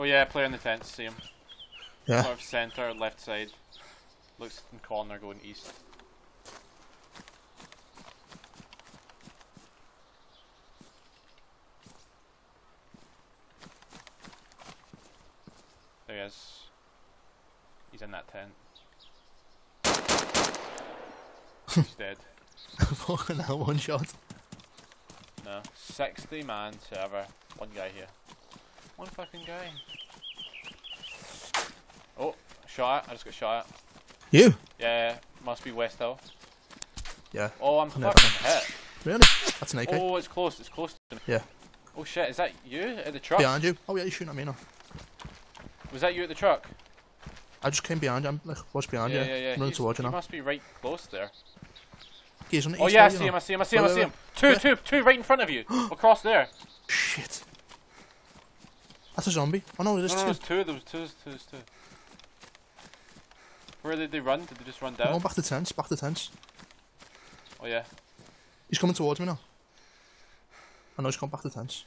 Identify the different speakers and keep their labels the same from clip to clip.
Speaker 1: Oh yeah, player in the tent, see him.
Speaker 2: Yeah.
Speaker 1: Sort of centre, left side. Looks in corner going east. There he is. He's in that tent. He's dead.
Speaker 2: Fucking hell, one shot.
Speaker 1: No. 60 man server. One guy here. One fucking guy. Oh, shot. I just got shot at.
Speaker 2: You?
Speaker 1: Yeah, must be West Hill.
Speaker 2: Yeah.
Speaker 1: Oh, I'm
Speaker 2: Never
Speaker 1: fucking hit.
Speaker 2: Really? That's an AK.
Speaker 1: Oh, it's close. It's close to me.
Speaker 2: Yeah.
Speaker 1: Oh shit, is that you at the truck?
Speaker 2: Behind you. Oh yeah, you're shooting at me now.
Speaker 1: Was that you at the truck?
Speaker 2: I just came behind you. I'm like, what's behind
Speaker 1: yeah,
Speaker 2: you?
Speaker 1: yeah, yeah.
Speaker 2: Running
Speaker 1: He's-
Speaker 2: towards you
Speaker 1: he must be right close there.
Speaker 2: He's on the
Speaker 1: Oh
Speaker 2: east
Speaker 1: yeah, I
Speaker 2: side, you
Speaker 1: see him. I see him. I see him. I see him. Two,
Speaker 2: wait.
Speaker 1: two, two, right in front of you. Across there.
Speaker 2: Shit. That's a zombie. Oh no, there's
Speaker 1: No, no,
Speaker 2: two.
Speaker 1: there's two. There was two. There's two. There's two. Where did they run? Did they just run down?
Speaker 2: back to tents. Back to tents.
Speaker 1: Oh yeah.
Speaker 2: He's coming towards me now. I know he's coming back to tents.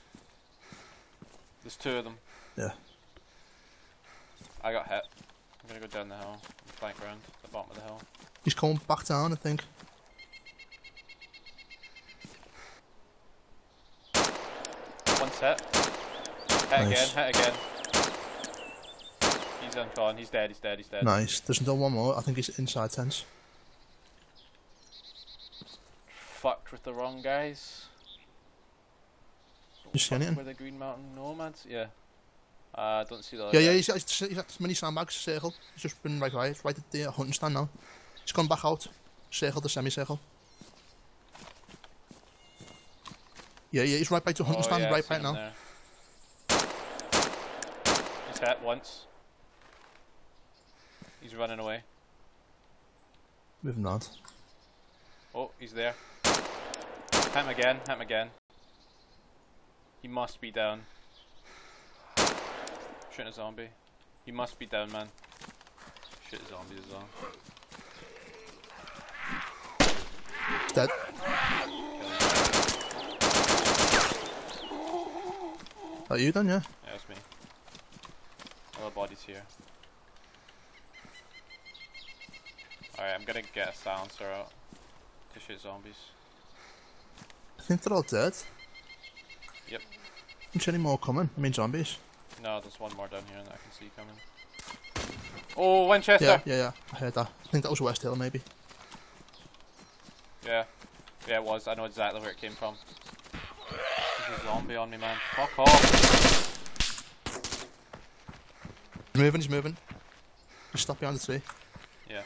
Speaker 1: There's two of them.
Speaker 2: Yeah.
Speaker 1: I got hit. I'm gonna go down the hill and flank around the bottom of the hill.
Speaker 2: He's coming back down, I think.
Speaker 1: One set. Hit
Speaker 2: Nice.
Speaker 1: again, hit again. He's uncon, he's dead, he's dead, he's dead.
Speaker 2: Nice. There's still one more. I think he's inside tents.
Speaker 1: Fucked with the wrong guys.
Speaker 2: You see any?
Speaker 1: Where the Green Mountain Nomads? Yeah. Uh, I don't see the
Speaker 2: Yeah, yeah,
Speaker 1: guy.
Speaker 2: he's, he's, he's at mini sandbags, circle. He's just been right, right, right at the uh, hunting stand now. He's gone back out. Circle the semicircle. Yeah, yeah, he's right by the hunting
Speaker 1: Oh,
Speaker 2: stand,
Speaker 1: yeah,
Speaker 2: right,
Speaker 1: him
Speaker 2: now.
Speaker 1: there. Hit once. He's running away.
Speaker 2: Moving on.
Speaker 1: Oh, he's there. Hit him again, hit him again. He must be down. Shooting a zombie. He must be down, man. Shoot a zombie as well.
Speaker 2: He's dead. That oh, you done, yeah?
Speaker 1: The bodies here. Alright, I'm gonna get a silencer out to shoot zombies.
Speaker 2: I think they're all dead.
Speaker 1: Yep.
Speaker 2: See any more coming. I mean zombies.
Speaker 1: No, there's one more down here that I can see coming. Oh, Winchester!
Speaker 2: Yeah, yeah, yeah. I heard that. I think that was West Hill, maybe.
Speaker 1: Yeah. Yeah, it was. I know exactly where it came from. There's a zombie on me, man. Fuck off.
Speaker 2: He's moving, he's moving. Just stop behind the tree.
Speaker 1: Yeah.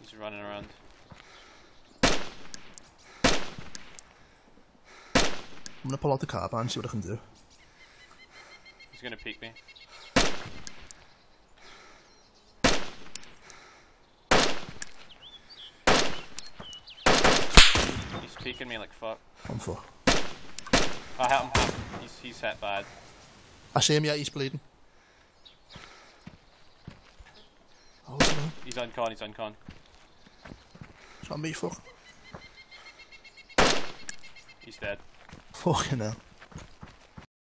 Speaker 1: He's running around.
Speaker 2: I'm gonna pull out the car and see what I can do.
Speaker 1: He's gonna peek me. Peeking me like fuck.
Speaker 2: I'm for.
Speaker 1: I hit him. He's, he's hit bad.
Speaker 2: I see him, yeah, he's bleeding. Oh, that?
Speaker 1: He's uncon, he's uncon.
Speaker 2: It's not me, fuck.
Speaker 1: He's dead.
Speaker 2: Fucking hell.